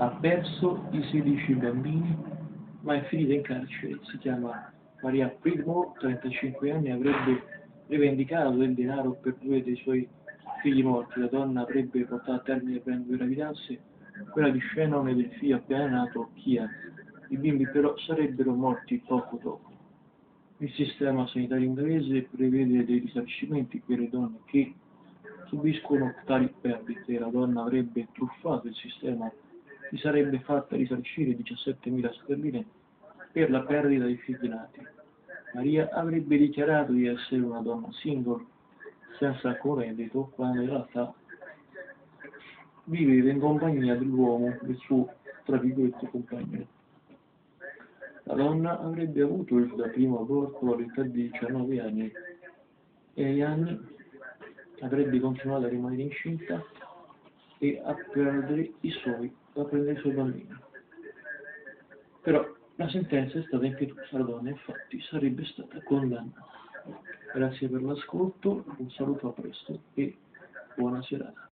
ha perso i 16 bambini, ma è finita in carcere. Si chiama Maria Pridmore, 35 anni, avrebbe rivendicato del denaro per due dei suoi figli morti. La donna avrebbe portato a termine ben due gravidanze, quella di Shannon e del figlio appena nato, Kia. I bimbi però sarebbero morti poco dopo. Il sistema sanitario inglese prevede dei risarcimenti per le donne che subiscono tali perdite. La donna avrebbe truffato il sistema si sarebbe fatta risarcire 17.000 sterline per la perdita dei figli nati. Maria avrebbe dichiarato di essere una donna single, senza alcun reddito, quando in realtà viveva in compagnia dell'uomo, del suo, tra virgolette, compagno. La donna avrebbe avuto il primo aborto all'età di 19 anni e agli anni avrebbe continuato a rimanere incinta e a perdere i suoi a prendere i suoi bambini. Però la sentenza è stata impietuta, la donna infatti sarebbe stata condannata. Grazie per l'ascolto, un saluto a presto e buona serata.